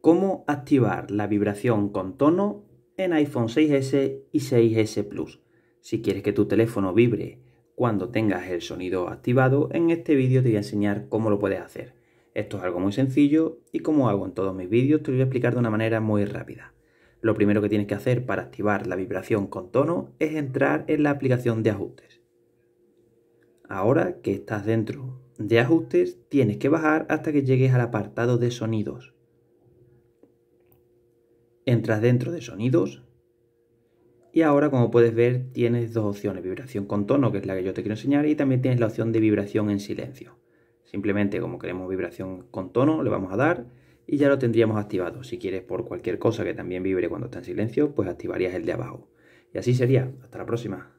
cómo activar la vibración con tono en iPhone 6S y 6S Plus. Si quieres que tu teléfono vibre cuando tengas el sonido activado, en este vídeo te voy a enseñar cómo lo puedes hacer. Esto es algo muy sencillo y como hago en todos mis vídeos te lo voy a explicar de una manera muy rápida. Lo primero que tienes que hacer para activar la vibración con tono es entrar en la aplicación de ajustes. Ahora que estás dentro de ajustes, tienes que bajar hasta que llegues al apartado de sonidos. Entras dentro de sonidos y ahora como puedes ver tienes dos opciones, vibración con tono, que es la que yo te quiero enseñar, y también tienes la opción de vibración en silencio. Simplemente como queremos vibración con tono, le vamos a dar y ya lo tendríamos activado. Si quieres por cualquier cosa que también vibre cuando está en silencio, pues activarías el de abajo. Y así sería. Hasta la próxima.